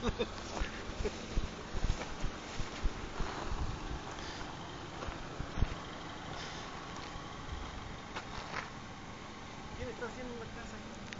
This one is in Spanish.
¿Quién está haciendo la casa aquí?